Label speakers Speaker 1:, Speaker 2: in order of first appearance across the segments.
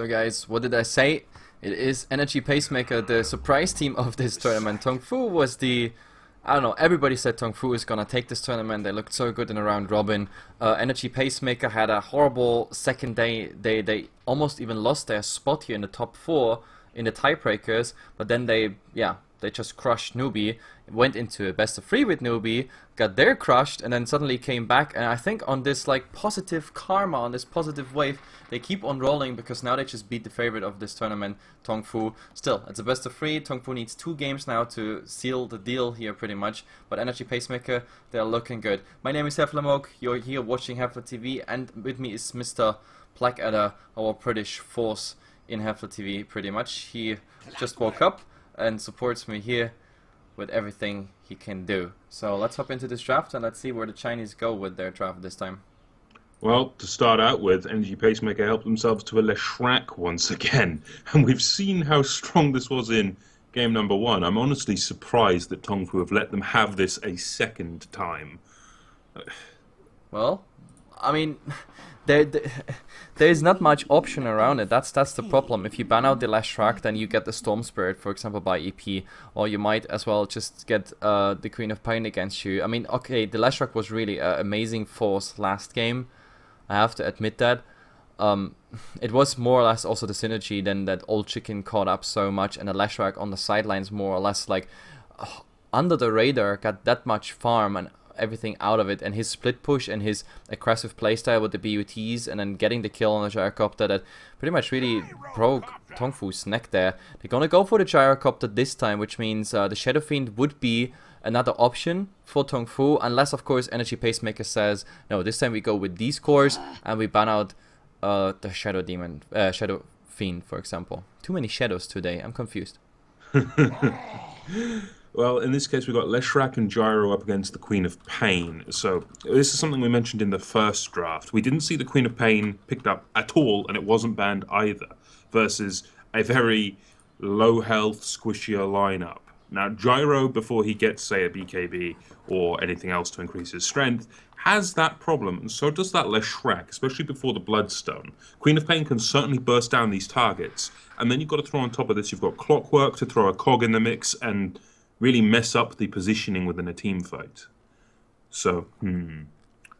Speaker 1: So guys, what did I say? It is Energy Pacemaker, the surprise team of this tournament. Tong Fu was the... I don't know, everybody said Tong Fu is gonna take this tournament, they looked so good in a round robin. Uh, Energy Pacemaker had a horrible second day, they, they almost even lost their spot here in the top 4 in the tiebreakers, but then they, yeah, they just crushed Newbee, went into a best of three with Newbee, got their crushed, and then suddenly came back. And I think on this like positive karma, on this positive wave, they keep on rolling because now they just beat the favorite of this tournament, Tong Fu. Still, it's a best of three. Tong Fu needs two games now to seal the deal here, pretty much. But Energy Pacemaker, they're looking good. My name is Heflamoke. You're here watching Hefla TV, and with me is Mr. Blakadder, our British force in Hefla TV, pretty much. He just woke up and supports me here with everything he can do. So let's hop into this draft and let's see where the Chinese go with their draft this time.
Speaker 2: Well, to start out with, Energy Pacemaker helped themselves to a Leshrac once again, and we've seen how strong this was in game number one. I'm honestly surprised that Tongfu have let them have this a second time.
Speaker 1: Well, I mean, there, there is not much option around it. That's that's the problem. If you ban out the Leshrac, then you get the Storm Spirit, for example, by EP, or you might as well just get uh, the Queen of Pain against you. I mean, okay, the Leshrac was really an amazing force last game. I have to admit that. Um, it was more or less also the synergy then that old chicken caught up so much, and the Leshrac on the sidelines more or less like under the radar got that much farm and everything out of it. And his split push and his aggressive playstyle with the BoTs and then getting the kill on the gyrocopter that pretty much really broke Tongfu's neck there. They're gonna go for the gyrocopter this time, which means uh, the Shadow Fiend would be another option for Tongfu, unless of course Energy Pacemaker says, no, this time we go with these cores and we ban out uh, the Shadow Demon, uh, Shadow Fiend, for example. Too many shadows today, I'm confused.
Speaker 2: Well, in this case, we've got Leshrac and Gyro up against the Queen of Pain. So, this is something we mentioned in the first draft. We didn't see the Queen of Pain picked up at all, and it wasn't banned either, versus a very low health, squishier lineup. Now, Gyro, before he gets, say, a BKB or anything else to increase his strength, has that problem, and so does that Leshrac, especially before the Bloodstone. Queen of Pain can certainly burst down these targets, and then you've got to throw on top of this, you've got Clockwork to throw a cog in the mix, and really mess up the positioning within a team fight. So, hmm.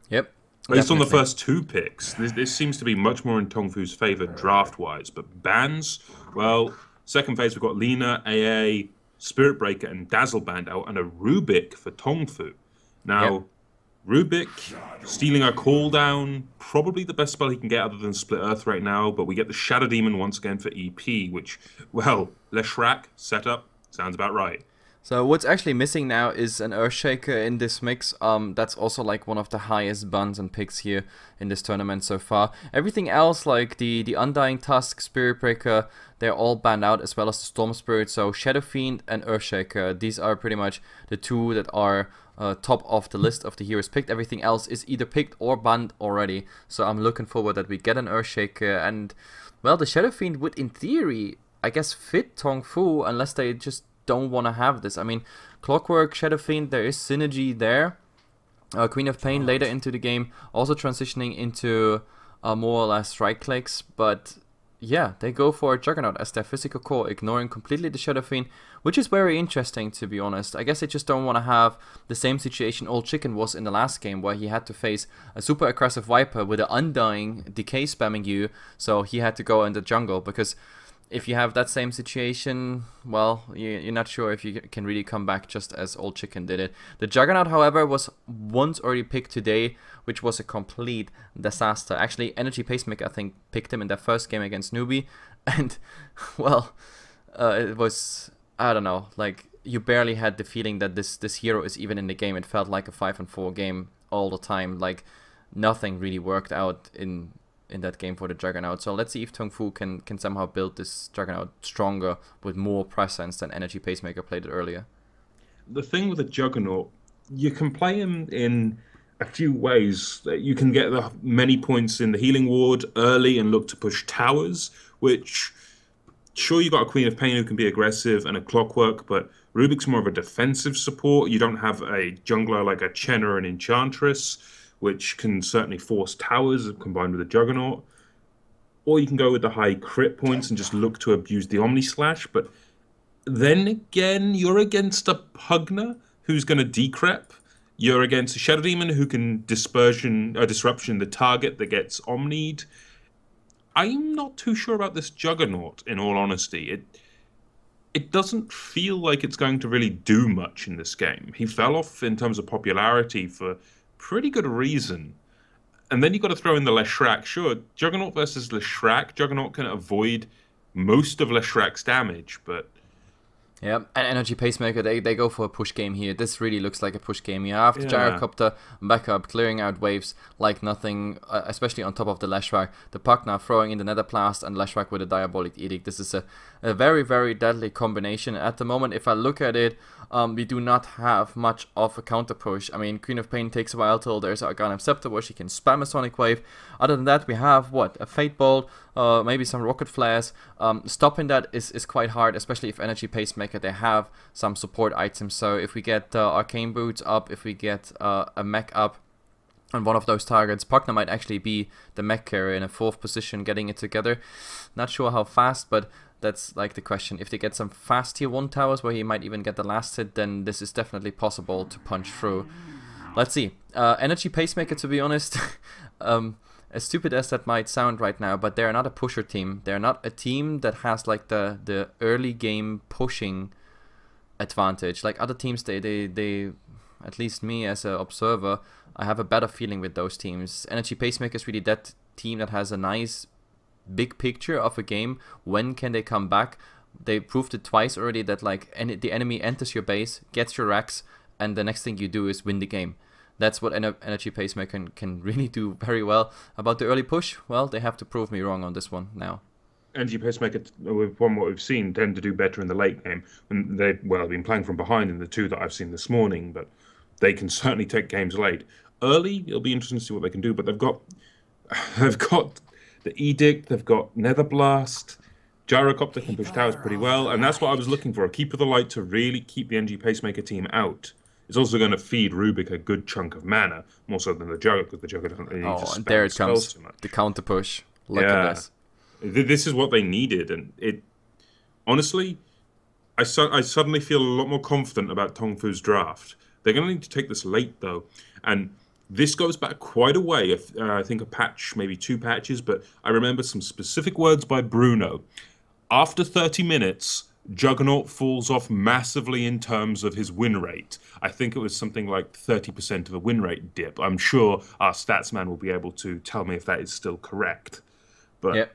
Speaker 1: Yep.
Speaker 2: Based definitely. on the first two picks, this, this seems to be much more in Tongfu's favor draft wise. But bans, well, second phase we've got Lina, AA, Spirit Breaker, and Dazzle banned out, and a Rubik for Tongfu. Now, yep. Rubik stealing a cooldown, probably the best spell he can get other than Split Earth right now, but we get the Shadow Demon once again for EP, which, well, Leshrac setup sounds about right.
Speaker 1: So what's actually missing now is an Earthshaker in this mix. Um, that's also like one of the highest buns and picks here in this tournament so far. Everything else, like the the Undying Tusk, Spirit Breaker, they're all banned out as well as the Storm Spirit. So Shadow Fiend and Earthshaker, these are pretty much the two that are uh, top of the list of the heroes picked. Everything else is either picked or banned already. So I'm looking forward that we get an Earthshaker and well, the Shadow Fiend would in theory, I guess, fit Tong Fu unless they just don't want to have this. I mean, Clockwork, Shadow Fiend, there is synergy there. Uh, Queen of Pain later into the game, also transitioning into uh, more or less right clicks, but yeah, they go for Juggernaut as their physical core, ignoring completely the Shadow Fiend, which is very interesting to be honest. I guess they just don't want to have the same situation Old Chicken was in the last game, where he had to face a super aggressive Viper with an Undying decay spamming you, so he had to go in the jungle, because if you have that same situation, well, you're not sure if you can really come back just as Old Chicken did it. The Juggernaut, however, was once already picked today, which was a complete disaster. Actually, Energy Pacemaker, I think, picked him in their first game against Newbee, and, well, uh, it was, I don't know, like, you barely had the feeling that this, this hero is even in the game. It felt like a 5 and 4 game all the time. Like, nothing really worked out in in that game for the Juggernaut. So let's see if Tong Fu can, can somehow build this Juggernaut stronger with more presence than Energy Pacemaker played it earlier.
Speaker 2: The thing with the Juggernaut, you can play him in a few ways. You can get the many points in the healing ward early and look to push towers, which sure you got a Queen of Pain who can be aggressive and a Clockwork, but Rubik's more of a defensive support. You don't have a jungler like a Chen or an Enchantress which can certainly force towers combined with a Juggernaut. or you can go with the high crit points and just look to abuse the Omni Slash. But then again, you're against a Pugna who's going to decrep. You're against a Shadow Demon who can dispersion uh, disruption the target that gets Omnied. I'm not too sure about this Juggernaut, in all honesty. It it doesn't feel like it's going to really do much in this game. He fell off in terms of popularity for pretty good reason. And then you've got to throw in the Leshrac. Sure, Juggernaut versus Leshrac. Juggernaut can avoid most of Leshrac's damage, but
Speaker 1: yeah, and Energy Pacemaker, they, they go for a push game here. This really looks like a push game. You have the yeah. Gyrocopter back up, clearing out waves like nothing, uh, especially on top of the Leshrac. The Puck now throwing in the Nether Blast and Leshrac with a Diabolic Edict. This is a, a very, very deadly combination. At the moment, if I look at it, um, we do not have much of a counter push. I mean, Queen of Pain takes a while till there's a Aghanim's Scepter where she can spam a Sonic Wave. Other than that, we have, what, a Fade Bolt, uh, maybe some rocket flares. Um, stopping that is, is quite hard, especially if Energy Pacemaker they have some support items. So if we get uh, Arcane Boots up, if we get uh, a mech up, on one of those targets. Pugna might actually be the mech carrier in a fourth position, getting it together. Not sure how fast, but that's like the question. If they get some fast tier 1 towers where he might even get the last hit, then this is definitely possible to punch through. Let's see. Uh, Energy Pacemaker, to be honest, um, as stupid as that might sound right now, but they're not a pusher team. They're not a team that has like the the early game pushing advantage. Like other teams, they they they, at least me as an observer, I have a better feeling with those teams. Energy Pacemaker is really that team that has a nice big picture of a game. When can they come back? They proved it twice already that like any, the enemy enters your base, gets your racks, and the next thing you do is win the game that's what Energy Pacemaker can, can really do very well. About the early push, well, they have to prove me wrong on this one now.
Speaker 2: Energy Pacemaker, from what we've seen, tend to do better in the late game. And they well, they've been playing from behind in the two that I've seen this morning, but they can certainly take games late. Early, it'll be interesting to see what they can do. But they've got they've got the Edict, they've got Nether Blast, Gyrocopter can push towers pretty well, and that's what I was looking for—a Keeper of the Light to really keep the NG Pacemaker team out. It's also going to feed Rubik a good chunk of mana, more so than the Jugger, because the Jugger doesn't really
Speaker 1: oh, and there it comes, the counter push. Look
Speaker 2: yeah.
Speaker 1: at this.
Speaker 2: This is what they needed, and it honestly, I, su- I suddenly feel a lot more confident about Tongfu's draft. They're going to need to take this late though, and this goes back quite a way. Uh, I think a patch, maybe two patches, but I remember some specific words by Bruno. After 30 minutes, Juggernaut falls off massively in terms of his win rate. I think it was something like 30% of a win rate dip. I'm sure our stats man will be able to tell me if that is still correct. But yep.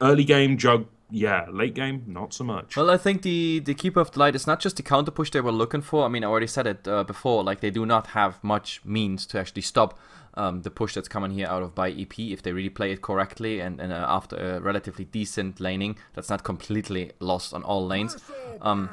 Speaker 2: early game, Jug, yeah. Late game, not so much.
Speaker 1: Well, I think the, the Keeper of the Light is not just the counter push they were looking for. I mean, I already said it uh, before. Like, they do not have much means to actually stop um, the push that's coming here out of by EP if they really play it correctly and, and uh, after a relatively decent laning that's not completely lost on all lanes. Um,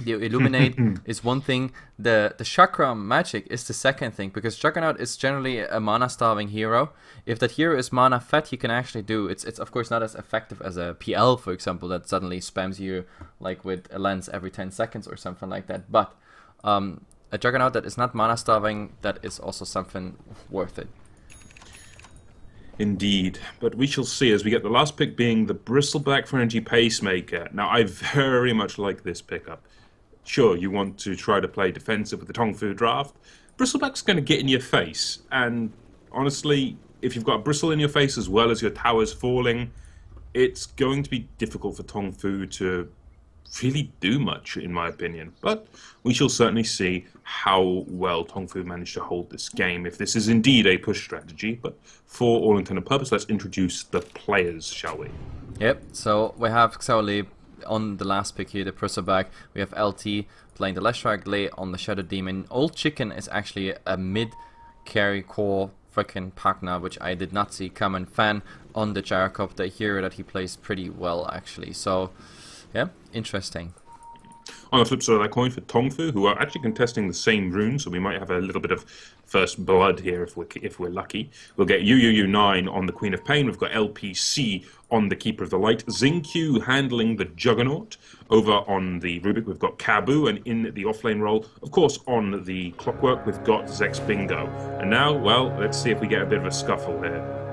Speaker 1: the illuminate is one thing. The the chakra magic is the second thing because Juggernaut is generally a mana starving hero. If that hero is mana fed, he can actually do it's it's of course not as effective as a PL for example that suddenly spams you like with a lens every 10 seconds or something like that. But um, a Juggernaut that is not mana starving, that is also something worth it.
Speaker 2: Indeed, but we shall see as we get the last pick being the Bristleback for Energy Pacemaker. Now, I very much like this pickup. Sure, you want to try to play defensive with the Tongfu draft. Bristleback's going to get in your face, and honestly, if you've got a bristle in your face as well as your towers falling, it's going to be difficult for Tongfu to really do much, in my opinion. But we shall certainly see how well Tongfu managed to hold this game, if this is indeed a push strategy. But for all intent and purpose, let's introduce the players, shall we?
Speaker 1: Yep, so we have Xiao on the last pick here, the Bristleback. We have LT playing the Leshrac, Lei on the Shadow Demon. Old Chicken is actually a mid carry core freaking Pugna, which I did not see come and Fan on the Gyrocopter here that he plays pretty well, actually. So yeah, interesting.
Speaker 2: On the flip side of that coin for Tongfu, who are actually contesting the same rune, so we might have a little bit of first blood here if we're if we're lucky. We'll get UUU9 on the Queen of Pain. We've got LPC on the Keeper of the Light. Xingqiu handling the Juggernaut. Over on the Rubik, we've got Kabu, and in the offlane role, of course, on the Clockwork, we've got Zex Bingo. And now, well, let's see if we get a bit of a scuffle here.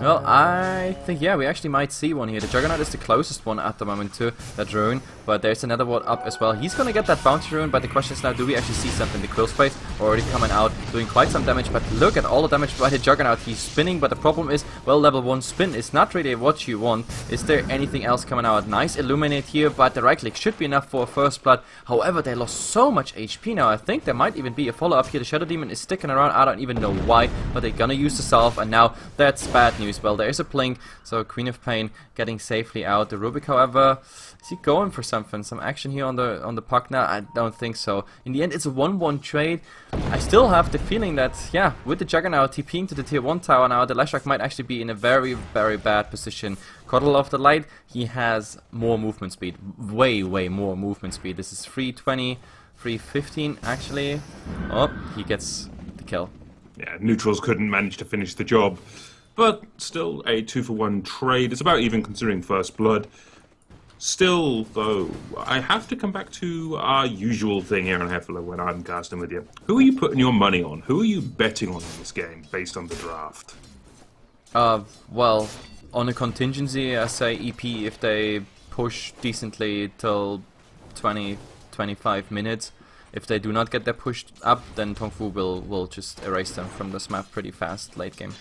Speaker 1: Well, I think, yeah, we actually might see one here. The Juggernaut is the closest one at the moment to that rune, but there's another one up as well. He's gonna get that bounty rune, but the question is now, do we actually see something? The Quill Sprays already coming out, doing quite some damage, but look at all the damage by the Juggernaut. He's spinning, but the problem is, well, level 1 spin is not really what you want. Is there anything else coming out? Nice Illuminate here, but the right click should be enough for a first blood. However, they lost so much HP now. I think there might even be a follow-up here. The Shadow Demon is sticking around. I don't even know why, but they're gonna use the Salve, and now that's bad news well. There is a blink, so Queen of Pain getting safely out. The Rubik, however, is he going for something? Some action here on the on the Pugna? I don't think so. In the end, it's a 1-1 trade. I still have the feeling that, yeah, with the Juggernaut TPing to the tier 1 tower now, the Leshrac might actually be in a very, very bad position. KotL of the Light, he has more movement speed. Way, way more movement speed. This is 320, 315 actually. Oh, he gets the kill.
Speaker 2: Yeah, neutrals couldn't manage to finish the job. But still a two for one trade. It's about even considering first blood. Still, though, I have to come back to our usual thing here on Hefla when I'm casting with you. Who are you putting your money on? Who are you betting on in this game based on the draft?
Speaker 1: Uh, well, on a contingency, I say EP if they push decently till 20, 25 minutes. If they do not get that pushed up, then Tongfu will, will just erase them from this map pretty fast late game.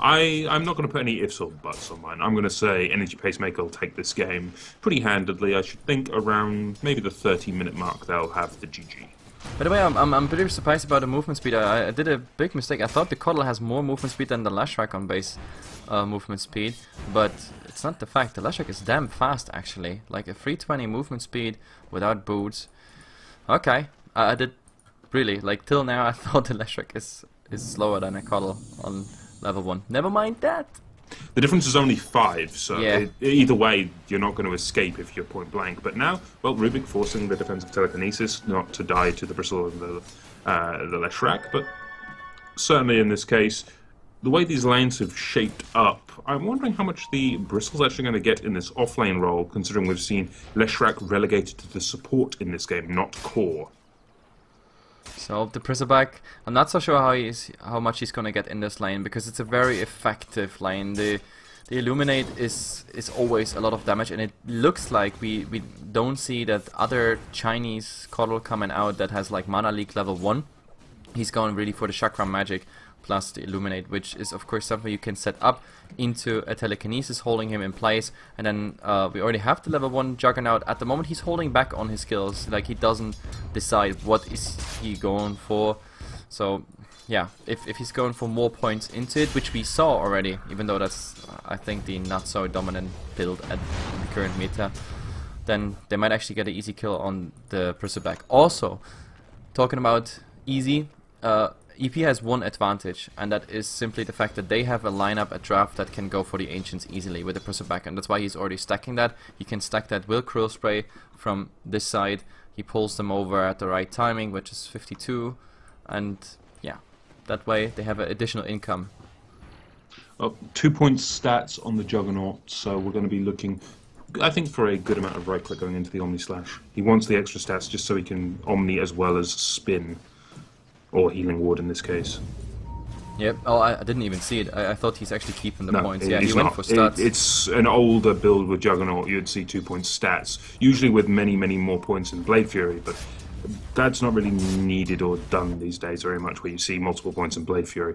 Speaker 2: I, I'm not going to put any ifs or buts on mine. I'm going to say Energy Pacemaker will take this game pretty handedly. I should think around maybe the 30 minute mark they'll have the GG.
Speaker 1: By the way, I'm, I'm, I'm pretty surprised about the movement speed. I, I did a big mistake. I thought the KotL has more movement speed than the Leshrac on base uh, movement speed, but it's not the fact. The Leshrac is damn fast, actually. Like a 320 movement speed without boots. Okay, I, I did really, like till now I thought the Leshrac is, is slower than a KotL on level 1. Never mind that.
Speaker 2: The difference is only five, so
Speaker 1: Yeah.
Speaker 2: it, either way, you're not going to escape if you're point blank. But now, well, Rubik forcing the defensive telekinesis not to die to the bristle of the uh, the Leshrac, but certainly in this case, the way these lanes have shaped up, I'm wondering how much the bristle's actually going to get in this offlane role, considering we've seen Leshrac relegated to the support in this game, not core.
Speaker 1: So the Bristleback, I'm not so sure how he's how much he's gonna get in this lane because it's a very effective lane. The the Illuminate is is always a lot of damage, and it looks like we we don't see that other Chinese KotL coming out that has like Mana Leak level one. He's going really for the Chakra Magic plus the Illuminate, which is of course something you can set up into a Telekinesis, holding him in place, and then uh, we already have the level 1 Juggernaut. At the moment he's holding back on his skills, like he doesn't decide what is he going for. So yeah, if, if he's going for more points into it, which we saw already, even though that's I think the not so dominant build at the current meta, then they might actually get an easy kill on the Bristleback. Also, talking about easy, uh, EP has one advantage, and that is simply the fact that they have a lineup at draft that can go for the Ancients easily with the Bristleback, and that's why he's already stacking that. He can stack that Will Quill Spray from this side, he pulls them over at the right timing, which is 52, and yeah, that way they have an additional income.
Speaker 2: Well, two points stats on the Juggernaut, so we're going to be looking, I think, for a good amount of right click going into the Omni Slash. He wants the extra stats just so he can Omni as well as spin, or Healing Ward in this case.
Speaker 1: Yep, oh, I, I didn't even see it. I, I thought he's actually keeping the
Speaker 2: No,
Speaker 1: points.
Speaker 2: it-
Speaker 1: Yeah, he went
Speaker 2: not.
Speaker 1: for
Speaker 2: It-
Speaker 1: stats.
Speaker 2: it's an older build with Juggernaut. You'd see two point stats, usually with many, many more points in Blade Fury, but that's not really needed or done these days very much. Where you see multiple points in Blade Fury.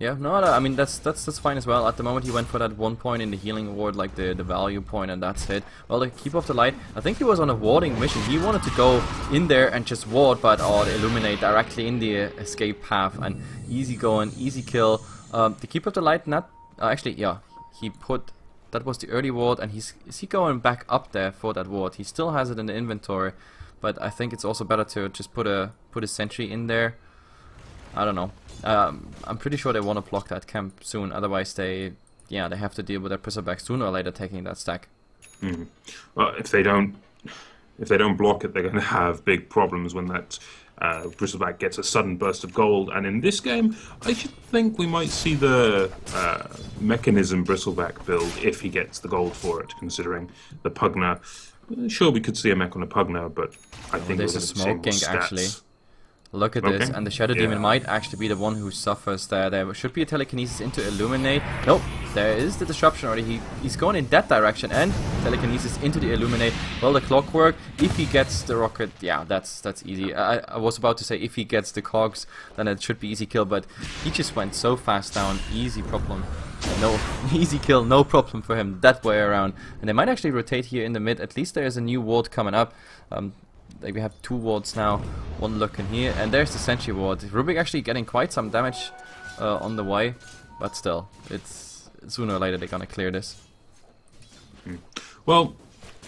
Speaker 1: Yeah, no, I mean that's that's that's fine as well. At the moment, he went for that one point in the healing ward, like the the value point, and that's it. Well, the keep of the light. I think he was on a warding mission. He wanted to go in there and just ward, but oh, the illuminate directly in the uh, escape path and easy going, easy kill. Um, the keep of the light, not uh, actually, yeah, he put that was the early ward, and he's is he going back up there for that ward? He still has it in the inventory, but I think it's also better to just put a put a sentry in there. I don't know. Um, I'm pretty sure they want to block that camp soon. Otherwise, they yeah they have to deal with their Bristleback sooner or later taking that stack.
Speaker 2: Well, if they don't, if they don't block it, they're going to have big problems when that uh, Bristleback gets a sudden burst of gold. And in this game, I should think we might see the uh, mechanism Bristleback build if he gets the gold for it. Considering the Pugna, sure we could see a mech on a Pugna, but I think
Speaker 1: there's a smoke
Speaker 2: seeing more
Speaker 1: gang,
Speaker 2: stats.
Speaker 1: actually. Look at this,
Speaker 2: Okay.
Speaker 1: and the Shadow
Speaker 2: Yeah.
Speaker 1: Demon might actually be the one who suffers there. There should be a telekinesis into Illuminate. Nope, there is the disruption already. He, he's going in that direction, and telekinesis into the Illuminate. Well, the clockwork, if he gets the rocket, yeah, that's that's easy. I, I was about to say if he gets the cogs, then it should be easy kill, but he just went so fast down. Easy problem. No, easy kill, no problem for him that way around. And they might actually rotate here in the mid. At least there is a new ward coming up. Um, like we have two wards now, one looking here, and there's the Sentry ward. Rubik actually getting quite some damage uh, on the way, but still, it's sooner or later they're gonna clear this.
Speaker 2: Well,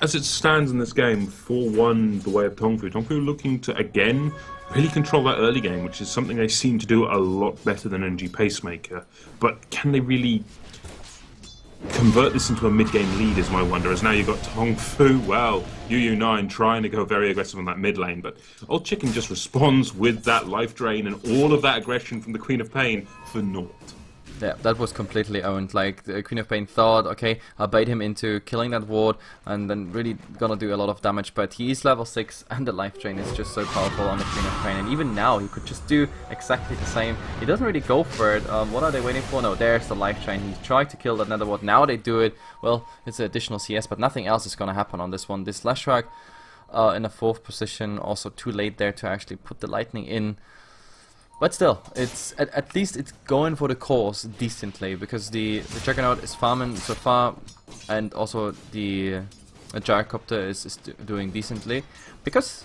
Speaker 2: as it stands in this game, 4-1 the way of Tongfu. Tongfu looking to, again, really control that early game, which is something they seem to do a lot better than NG Pacemaker. But can they really convert this into a mid-game lead is my wonder, as now you've got Tong Tongfu, well, UU9 trying to go very aggressive on that mid lane, but Old Chicken just responds with that life drain and all of that aggression from the Queen of Pain for naught.
Speaker 1: Yeah, that was completely owned. Like the Queen of Pain thought, okay, I'll bait him into killing that ward, and then really gonna do a lot of damage. But he is level six, and the life drain is just so powerful on the Queen of Pain. And even now, he could just do exactly the same. He doesn't really go for it. Um, what are they waiting for? No, there's the life drain. He tried to kill that nether ward. Now they do it. Well, it's an additional CS, but nothing else is gonna happen on this one. This Leshrac uh, in a fourth position, also too late there to actually put the lightning in. But still, it's at, at least it's going for the cause decently because the the Juggernaut is farming so far, and also the uh, Gyrocopter is, is doing decently because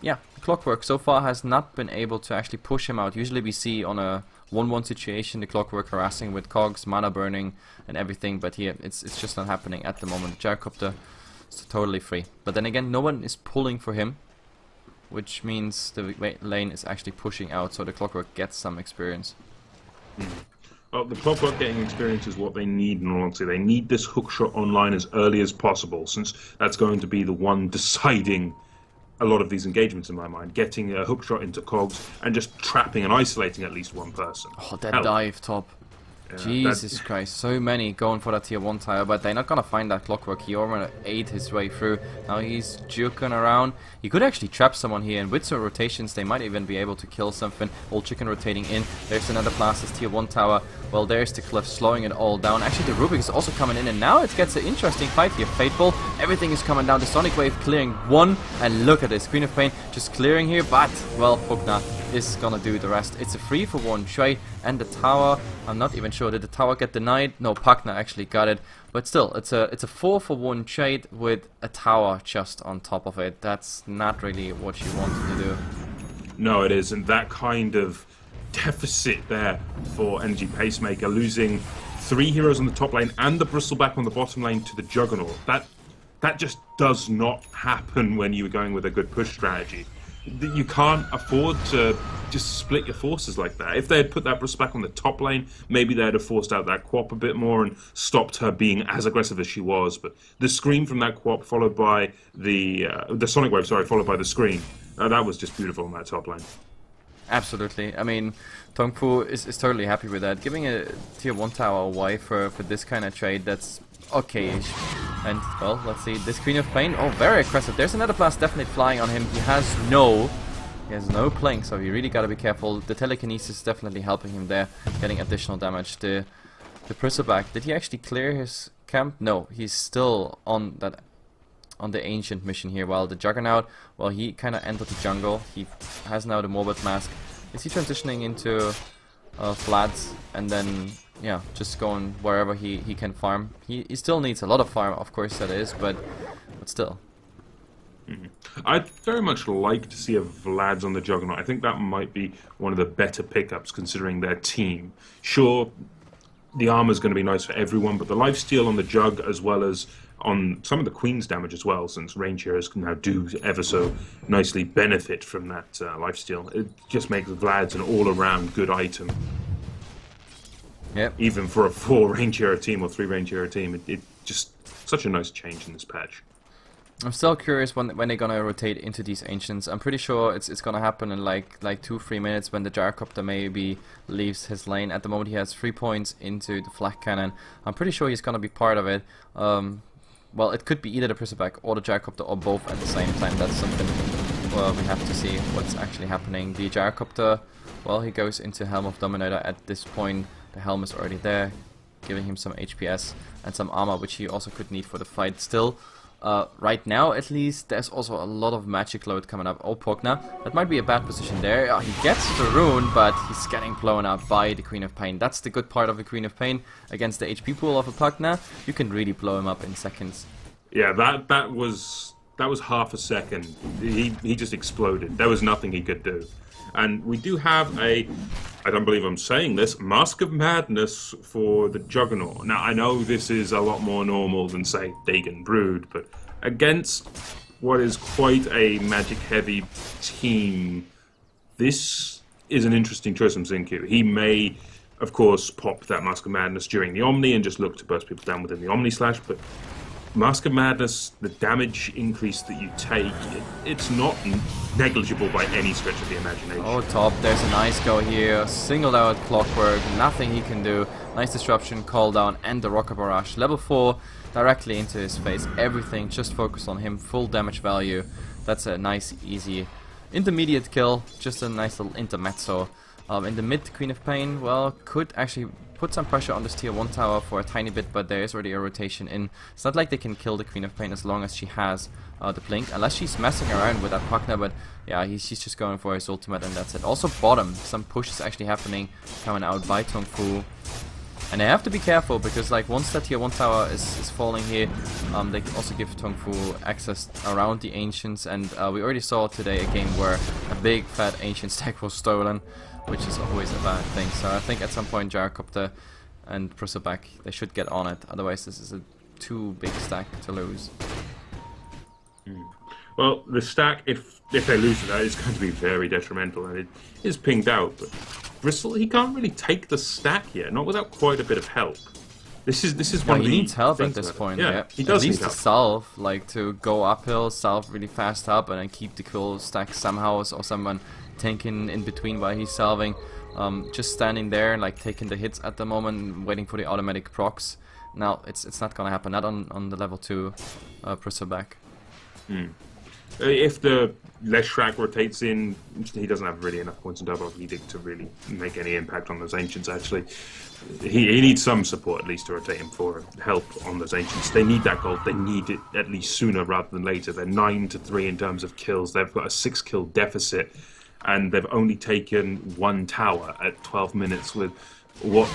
Speaker 1: yeah, Clockwork so far has not been able to actually push him out. Usually we see on a 1-1 situation the Clockwork harassing with cogs, mana burning, and everything, but here it's it's just not happening at the moment. Gyrocopter is totally free, but then again, no one is pulling for him which means the lane is actually pushing out, so the clockwork gets some experience. Hmm.
Speaker 2: Well, the clockwork getting experience is what they need in all honesty. They need this hook shot online as early as possible, since that's going to be the one deciding a lot of these engagements in my mind. Getting a hook shot into cogs and just trapping and isolating at least one person.
Speaker 1: Oh, that
Speaker 2: Hell,
Speaker 1: dive top. Jesus Christ, so many going for that tier 1 tire, but they're not gonna find that clockwork. He already ate his way through. Now he's juking around. He could actually trap someone here, and with some rotations, they might even be able to kill something. Old chicken rotating in. There's another Blastus tier 1 tower. Well, there's the cliff slowing it all down. Actually, the Rubik is also coming in, and now it gets an interesting fight here. Fateful, everything is coming down. The Sonic Wave clearing one, and look at this. Queen of Pain just clearing here, but, well, Pugna is gonna do the rest. It's a free for one trade, and the tower, I'm not even sure, did the tower get denied? No, Pugna actually got it. But still, it's a it's a four for one trade with a tower just on top of it. That's not really what you wanted to do.
Speaker 2: No, it isn't. that kind of deficit there for Energy Pacemaker, losing three heroes on the top lane and the Bristleback on the bottom lane to the Juggernaut. That that just does not happen when you are going with a good push strategy. You can't afford to just split your forces like that. If they had put that Bristleback on the top lane, maybe they'd have forced out that Quap a bit more and stopped her being as aggressive as she was. But the scream from that Quap, followed by the uh, the Sonic Wave, sorry, followed by the scream, uh, that was just beautiful on that top lane.
Speaker 1: Absolutely. I mean, Tongfu is, is totally happy with that. Giving a tier 1 tower away for, for this kind of trade, that's okay-ish. And, well, let's see. This Queen of Pain, oh, very aggressive. There's another blast definitely flying on him. He has no... He has no playing, so you really gotta be careful. The telekinesis is definitely helping him there, getting additional damage. The the Bristleback, did he actually clear his camp? No, he's still on that on the ancient mission here. While the Juggernaut, well, he kind of entered the jungle. He has now the Morbid Mask. Is he transitioning into uh, Vlad's and then yeah, just going wherever he he can farm? He he still needs a lot of farm, of course that is, but but still.
Speaker 2: I'd very much like to see a Vlad's on the Juggernaut. I think that might be one of the better pickups considering their team. Sure, the armor's going to be nice for everyone, but the lifesteal on the Jug as well as on some of the Queen's damage as well, since range heroes can now do ever so nicely benefit from that uh, lifesteal. It just makes Vlad's an all-around good item,
Speaker 1: Yep.
Speaker 2: even for a four range hero team or three range hero team. It, it just such a nice change in this patch.
Speaker 1: I'm still curious when when they're gonna rotate into these ancients. I'm pretty sure it's it's gonna happen in like like two three minutes when the Gyrocopter maybe leaves his lane. At the moment he has three points into the flak cannon. I'm pretty sure he's gonna be part of it. Um, well, it could be either the Bristleback or the Gyrocopter or both at the same time. That's something well, we have to see what's actually happening. The gyrocopter, well, he goes into Helm of Dominator at this point. The helm is already there, giving him some HPS and some armor, which he also could need for the fight. Still, uh, right now, at least, there's also a lot of magic load coming up. Oh, Pugna, that might be a bad position there. Uh, he gets the rune, but he's getting blown up by the Queen of Pain. That's the good part of the Queen of Pain. Against the HP pool of a Pugna, you can really blow him up in seconds.
Speaker 2: Yeah, that that was that was half a second. He he just exploded. There was nothing he could do. And we do have a, I don't believe I'm saying this, Mask of Madness for the Juggernaut. Now, I know this is a lot more normal than, say, Dagon Brood, but against what is quite a magic heavy team, this is an interesting choice from Xingqiu. He may, of course, pop that Mask of Madness during the Omni and just look to burst people down within the Omni Slash, but Mask of Madness, the damage increase that you take, it, it's not negligible by any stretch of the imagination.
Speaker 1: Oh, top, there's a nice go here. Singled out Clockwork, nothing he can do. Nice disruption, call down, and the Rocket Barrage. Level 4, directly into his face. Everything just focus on him, full damage value. That's a nice, easy intermediate kill. Just a nice little intermezzo. Um, in the mid, Queen of Pain, well, could actually put some pressure on this tier 1 tower for a tiny bit, but there is already a rotation in. It's not like they can kill the Queen of Pain as long as she has uh, the blink, unless she's messing around with that Pugna, but yeah, he's, just going for his ultimate and that's it. Also bottom, some push is actually happening, coming out by Tong Fu. And I have to be careful because like once that tier 1 tower is, is falling here, um, they also give Tong Fu access around the Ancients and uh, we already saw today a game where a big fat Ancient stack was stolen which is always a bad thing. So I think at some point Gyrocopter and Bristleback, they should get on it. Otherwise this is a too big stack to lose.
Speaker 2: Mm. Well, the stack, if if they lose that, is going to be very detrimental, and it is pinged out. But Bristle, he can't really take the stack yet, not without quite a bit of help. This is this is one.
Speaker 1: he needs help at this point. Yeah, yeah. he does. At least to salve, like to go uphill, salve really fast up, and then keep the kill stack somehow, or someone tanking in between while he's salving. Um, just standing there, like taking the hits at the moment, waiting for the automatic procs. Now it's it's not gonna happen. Not on on the level two uh, back.
Speaker 2: Hmm. Uh, if the Leshrac rotates in, he doesn't have really enough points in double edict to really make any impact on those ancients. Actually, he, he needs some support at least to rotate him for help on those ancients. They need that gold. They need it at least sooner rather than later. They're nine to three in terms of kills. They've got a six kill deficit and they've only taken one tower at 12 minutes with what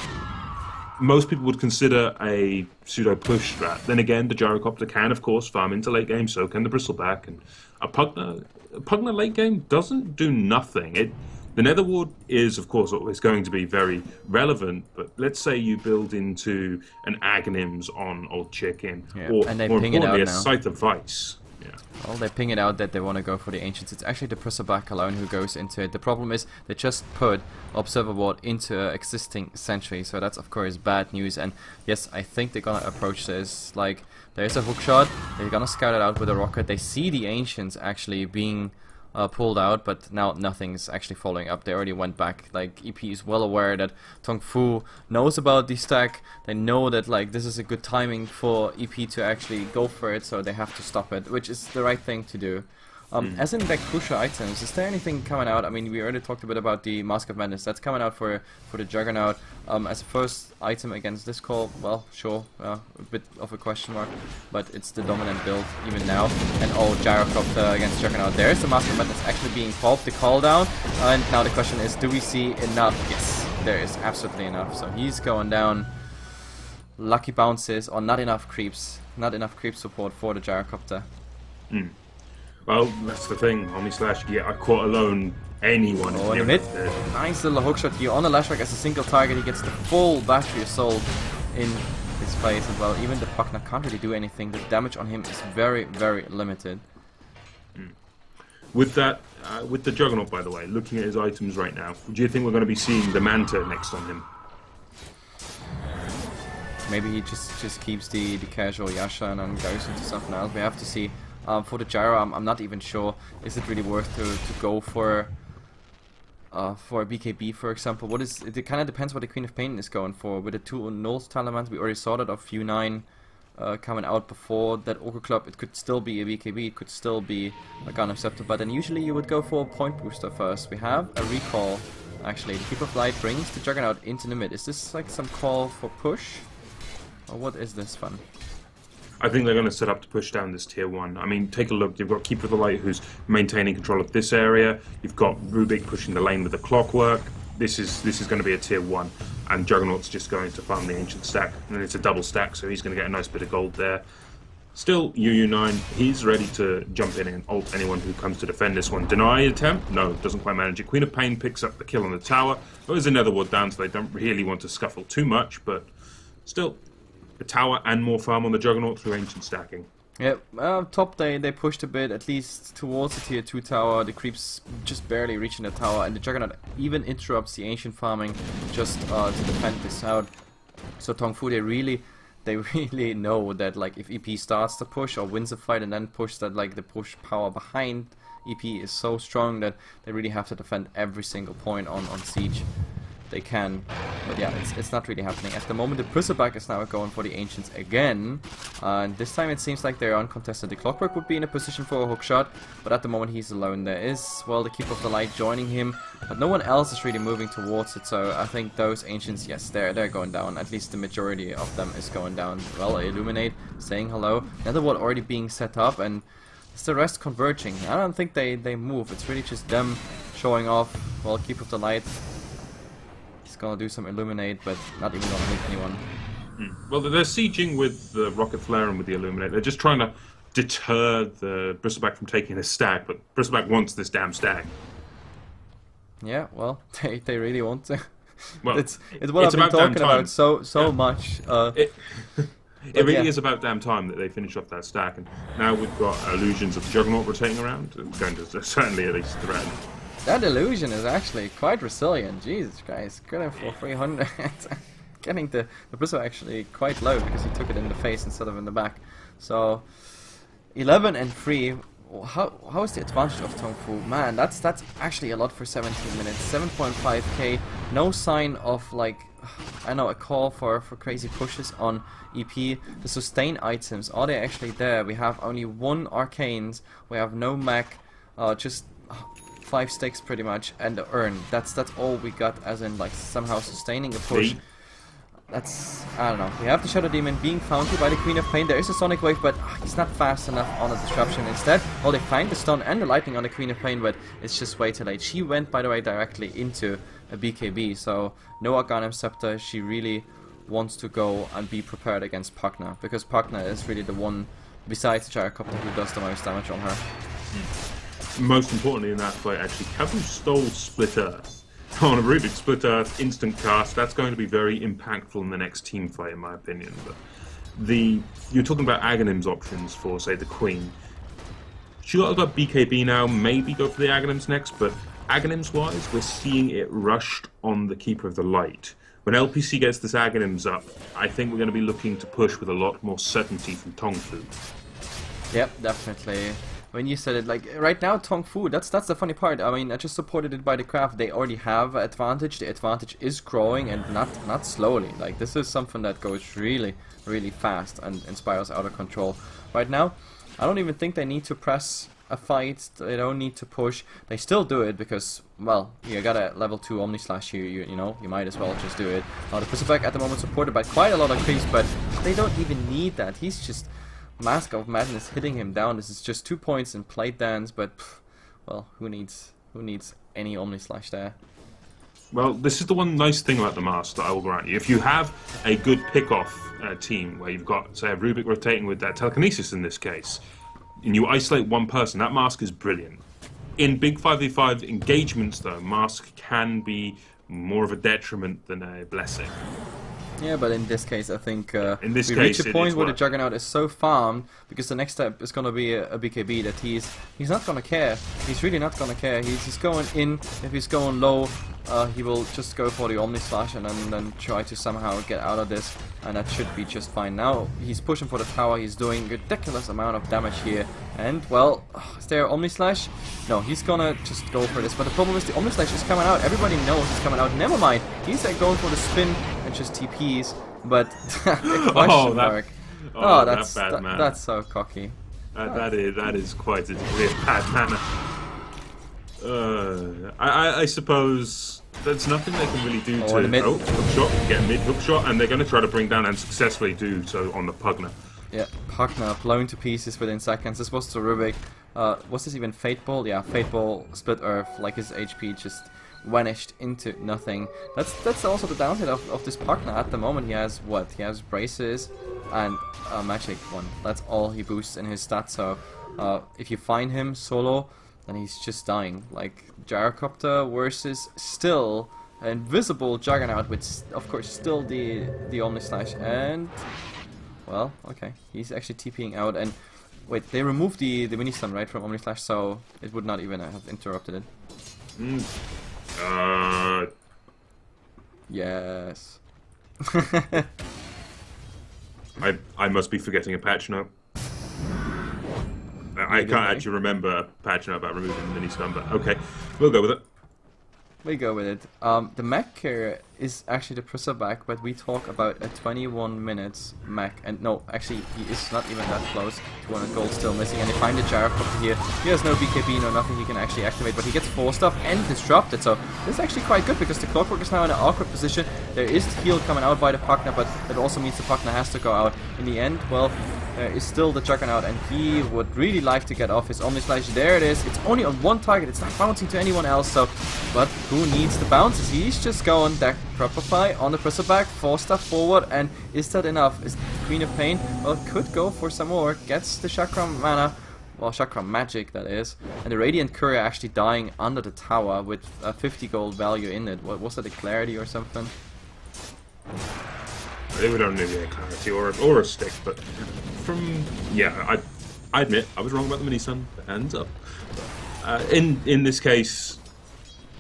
Speaker 2: most people would consider a pseudo push strat. Then again, the gyrocopter can, of course, farm into late game, so can the bristleback. And a Pugna, a Pugna late game doesn't do nothing. It the Nether Ward is, of course, always going to be very relevant, but let's say you build into an Aghanims on Old Chicken, yeah. or more importantly, a Scythe of Vyse.
Speaker 1: Well, they ping it out that they want to go for the Ancients. It's actually the Bristleback alone who goes into it. The problem is they just put Observer Ward into an existing Sentry, so that's of course bad news. And yes, I think they're gonna approach this like there's a hook shot. They're gonna scout it out with a rocket. They see the Ancients actually being uh, pulled out, but now nothing's actually following up. They already went back. Like EP is well aware that Tong Fu knows about the stack. They know that like this is a good timing for EP to actually go for it, so they have to stop it, which is the right thing to do. Um, mm. As in the crucial items, is there anything coming out? I mean, we already talked a bit about the Mask of Madness. That's coming out for for the Juggernaut. Um, as a first item against this call, well, sure, uh, a bit of a question mark, but it's the dominant build even now. And oh, Gyrocopter against Juggernaut. There's the Mask of Madness actually being popped, the call down. and now the question is, do we see enough? Yes, there is absolutely enough. So he's going down. Lucky bounces or not enough creeps. Not enough creep support for the Gyrocopter.
Speaker 2: Hmm. Well, that's the thing. Omni Slash, yeah, I caught alone anyone.
Speaker 1: Oh, in mid. Nice little hookshot here on the Leshrac as a single target. He gets the full battery assault in his face as well. Even the Pugna can't really do anything. The damage on him is very, very limited.
Speaker 2: Mm. With that, uh, with the Juggernaut, by the way, looking at his items right now, do you think we're going to be seeing the Manta next on him?
Speaker 1: Maybe he just just keeps the the casual Yasha and then goes into something else. We have to see. Um, for the gyro, I'm, I'm, not even sure. Is it really worth to, to go for uh, for BKB, for example? What is it? it Kind of depends what the Queen of Pain is going for. With the two Nulls Talismans, we already saw that of U9. uh, coming out before that Ogre Club, it could still be a BKB, it could still be a Gundam Scepter, but then usually you would go for a point booster first. We have a recall, actually. The Keeper of Light brings the Juggernaut into the mid. Is this like some call for push? Or what is this fun?
Speaker 2: I think they're going to set up to push down this tier one. I mean, take a look. You've got Keeper of the Light who's maintaining control of this area. You've got Rubik pushing the lane with the clockwork. This is this is going to be a tier one, and Juggernaut's just going to farm the ancient stack, and it's a double stack, so he's going to get a nice bit of gold there. Still, UU9, he's ready to jump in and ult anyone who comes to defend this one. Deny attempt? No, doesn't quite manage it. Queen of Pain picks up the kill on the tower. There's another ward down, so they don't really want to scuffle too much, but still, a tower and more farm on the Juggernaut through ancient stacking.
Speaker 1: Yeah, uh, top they, they pushed a bit, at least towards the tier 2 tower. The creeps just barely reaching the tower, and the Juggernaut even interrupts the ancient farming just uh, to defend this out. So Tongfu, they really, they really know that like if EP starts to push or wins a fight and then push that like the push power behind EP is so strong that they really have to defend every single point on, on Siege they can. But yeah, it's, it's not really happening. At the moment, the Bristleback is now going for the Ancients again. Uh, and this time it seems like they're uncontested. The Clockwork would be in a position for a hook shot, but at the moment he's alone. There is, well, the Keeper of the Light joining him, but no one else is really moving towards it, so I think those Ancients, yes, they're, they're going down. At least the majority of them is going down. Well, Illuminate, saying hello. One already being set up, and it's the rest converging. I don't think they, they move. It's really just them showing off, well, Keeper of the Light gonna do some illuminate, but not even gonna hit anyone.
Speaker 2: Hmm. Well, they're sieging with the rocket flare and with the illuminate. They're just trying to deter the bristleback from taking his stag, but bristleback wants this damn stag.
Speaker 1: Yeah, well, they they really want to. Well, it's it's what it's I've been talking about so so yeah. much. Uh,
Speaker 2: it, it really yeah. is about damn time that they finish off that stack, and now we've got illusions of the Juggernaut rotating around, and going to certainly at least threaten.
Speaker 1: That illusion is actually quite resilient. Jesus Christ, good for 300. Getting the, the Bristle actually quite low because he took it in the face instead of in the back. So, 11 and 3. How, how is the advantage of Tong Fu? Man, that's that's actually a lot for 17 minutes. 7.5k, no sign of like, I know, a call for, for crazy pushes on EP. The sustain items, are they actually there? We have only one Arcanes, we have no mech, uh, just five stakes pretty much, and the urn. That's that's all we got as in like somehow sustaining a push. That's, I don't know. We have the Shadow Demon being founded by the Queen of Pain. There is a Sonic Wave, but uh, he's not fast enough on the Disruption. Instead, well, they find the stone and the Lightning on the Queen of Pain, but it's just way too late. She went, by the way, directly into a BKB, so no Aghanim's Scepter. She really wants to go and be prepared against Pugna, because Pugna is really the one, besides the Gyrocopter, who does the most damage on her. Mm
Speaker 2: most importantly in that fight, actually, Kabu stole Split Earth. On a Rubik Split Earth instant cast, that's going to be very impactful in the next team fight, in my opinion. But the you're talking about Aghanim's options for, say, the Queen. She got got BKB now, maybe go for the Aghanims next, but Aghanims wise, we're seeing it rushed on the Keeper of the Light. When LPC gets this Aghanims up, I think we're going to be looking to push with a lot more certainty from Tongfu.
Speaker 1: Yep, definitely when you said it, like right now Tong Fu, that's that's the funny part. I mean, I just supported it by the craft. They already have advantage. The advantage is growing and not not slowly. Like this is something that goes really really fast and, inspires out of control. Right now, I don't even think they need to press a fight. They don't need to push. They still do it because well, you got a level two Omni Slash here. You you know you might as well just do it. Uh, the Pacific at the moment supported by quite a lot of creeps, but they don't even need that. He's just Mask of Madness hitting him down. This is just two points in Blade Dance, but pff, well, who needs who needs any Omni Slash there?
Speaker 2: Well, this is the one nice thing about the mask that I will grant you. If you have a good pick-off uh, team where you've got, say, a Rubik rotating with that telekinesis in this case, and you isolate one person, that mask is brilliant. In big 5v5 engagements, though, mask can be more of a detriment than a blessing.
Speaker 1: Yeah, but in this case, I think uh, in this we case, reach a point where the Juggernaut is so farmed because the next step is going to be a, a, BKB that he's he's not going to care. He's really not going to care. He's, he's going in. If he's going low, uh, he will just go for the Omni Slash and then, then try to somehow get out of this, and that should be just fine. Now he's pushing for the tower. He's doing ridiculous amount of damage here, and well, is there Omni Slash? No, he's gonna just go for this. But the problem is the Omni Slash is coming out. Everybody knows it's coming out. Never mind. He's like going for the spin just TPs, but
Speaker 2: oh, that,
Speaker 1: Oh,
Speaker 2: Oh,
Speaker 1: that's
Speaker 2: that bad
Speaker 1: that- that's so cocky.
Speaker 2: Uh, that is that is quite a degree of bad manner. Uh, I, I, I suppose there's nothing they can really do
Speaker 1: Oh,
Speaker 2: to
Speaker 1: mid-
Speaker 2: oh, hook shot, get mid hook shot, and they're going to try to bring down and successfully do so on the Pugna.
Speaker 1: Yeah, Pugna blown to pieces within seconds. This was to Rubik. Uh, was this even Fade Bolt? Yeah, Fade Bolt split Earth. Like his HP just vanished into nothing. That's that's also the downside of, of this Pugna. At the moment, he has what? He has bracers and a magic one. That's all he boosts in his stats. So uh, if you find him solo, then he's just dying. Like Gyrocopter versus still invisible Juggernaut, with of course still the the Omni Slash and well, okay. He's actually TPing out and wait, they removed the the mini stun right from Omni Slash, so it would not even have interrupted it.
Speaker 2: Mm. Uh,
Speaker 1: Yes.
Speaker 2: I I must be forgetting a patch note. I- I can't actually remember a patch note about removing the mini stun, but okay, we'll go with it.
Speaker 1: we go with it. Um, the mech here is actually the Bristleback, but we talk about a 21 minutes mech, and no, actually he is not even that close. 200 gold still missing, and they find the Gyrocopter here. He has no BKB, no nothing he can actually activate, but he gets forced up and disrupted, so this is actually quite good because the Clockwork is now in an awkward position. There is the heal coming out by the Pugna, but that also means the Pugna has to go out. In the end, well, there is still the Juggernaut, and he would really like to get off his Omni Slash. There it is. It's only on one target. It's not bouncing to anyone else. So, but who needs the bounces? He's just going that Propify on the Bristleback, four step forward, and is that enough? Is Queen of Pain? Well, could go for some more. Gets the Chakra mana. Well, Chakra Magic, that is. And the Radiant Courier actually dying under the tower with a 50 gold value in it. What was that, a Clarity or something?
Speaker 2: Would only need a clarity or a, or a stick, but from yeah, I I admit I was wrong about the mini stun. Hands up. Uh, in in this case,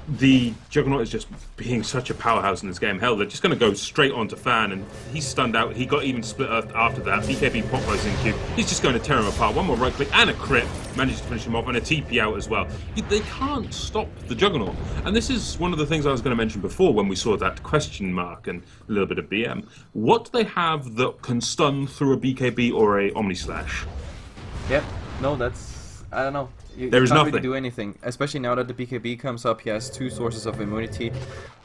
Speaker 2: the Juggernaut is just being such a powerhouse in this game. Hell, they're just going to go straight onto Fan, and he's stunned out. He got even split Earth after that. BKB pop goes in Q. He's just going to tear him apart. One more right click and a crit. Manages to finish him off, and a TP out as well. They can't stop the Juggernaut. And this is one of the things I was going to mention before when we saw that question mark and a little bit of BM. What do they have that can stun through a BKB or a Omni Slash?
Speaker 1: Yep. No, that's I don't know. You,
Speaker 2: There
Speaker 1: you
Speaker 2: is
Speaker 1: can't
Speaker 2: nothing.
Speaker 1: really do anything, especially now that the BKB comes up. He has two sources of immunity.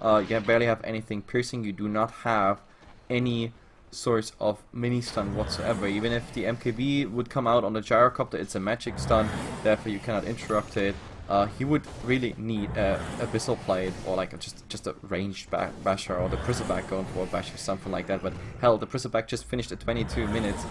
Speaker 1: Uh, you barely have anything piercing. You do not have any source of mini stun whatsoever. Even if the MKB would come out on the gyrocopter, it's a magic stun. Therefore, you cannot interrupt it. Uh, he would really need a abyssal blade or like a, just just a ranged ba- basher or the Bristleback going for a basher, something like that. But hell, the Bristleback just finished at 22 minutes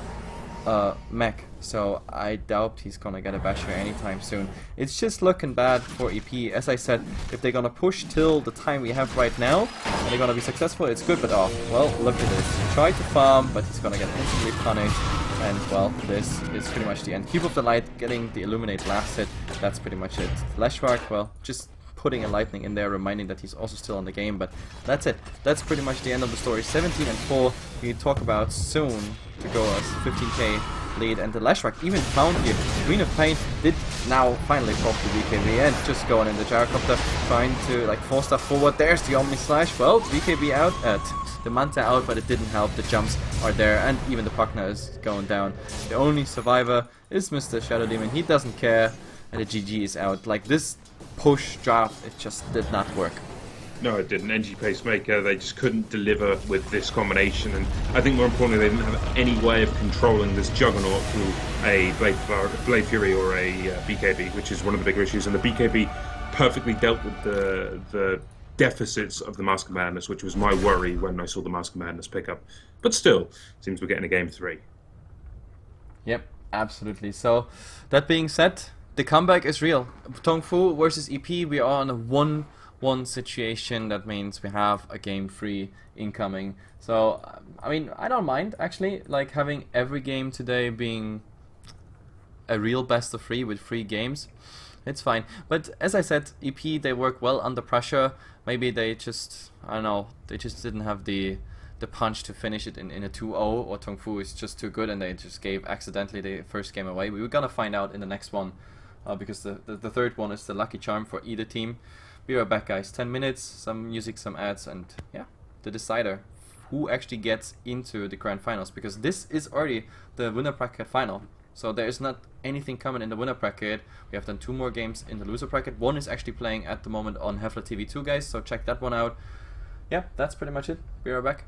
Speaker 1: uh, mech, so I doubt he's gonna get a basher anytime soon. It's just looking bad for EP. As I said, if they're gonna push till the time we have right now, and they're gonna be successful, it's good, but oh, well, look at this. He tried to farm, but he's gonna get instantly punished, and well, this is pretty much the end. Keeper of the Light getting the Illuminate last hit, that's pretty much it. Leshrac, well, just putting a lightning in there, reminding that he's also still in the game. But that's it. That's pretty much the end of the story. 17 and 4. We talk about soon to go us 15k lead, and the Leshrac even found here. Queen of Pain did now finally pop the BKB and just going in the gyrocopter, trying to like force stuff forward. There's the Omni Slash. Well, BKB out. at the Manta out, but it didn't help. The jumps are there, and even the Pugna is going down. The only survivor is Mr. Shadow Demon. He doesn't care, and the GG is out. Like this push draft, it just did not work.
Speaker 2: No, it didn't. Energy Pacemaker, they just couldn't deliver with this combination, and I think more importantly, they didn't have any way of controlling this Juggernaut through a Blade, Blade Fury or a uh, BKB, which is one of the bigger issues. And the BKB perfectly dealt with the the deficits of the Mask of Madness, which was my worry when I saw the Mask of Madness pick up. But still, seems we're getting a game three.
Speaker 1: Yep, absolutely. So, that being said, the comeback is real. Tong Fu versus EP, we are on a 1 1 situation. That means we have a game 3 incoming. So, I mean, I don't mind actually, like having every game today being a real best of 3 with 3 games. It's fine. But as I said, EP, they work well under pressure. Maybe they just, I don't know, they just didn't have the the punch to finish it in, in a 2-0 or Tong Fu is just too good and they just gave accidentally the first game away. We were gonna find out in the next one uh, because the, the, the third one is the lucky charm for either team. We are back guys, 10 minutes, some music, some ads and yeah, the decider. who actually gets into the grand finals because this is already the winner bracket final. So there is not anything coming in the winner bracket. We have done two more games in the loser bracket. One is actually playing at the moment on HeflaTV 2, guys. So check that one out. Yeah, that's pretty much it. Be right back.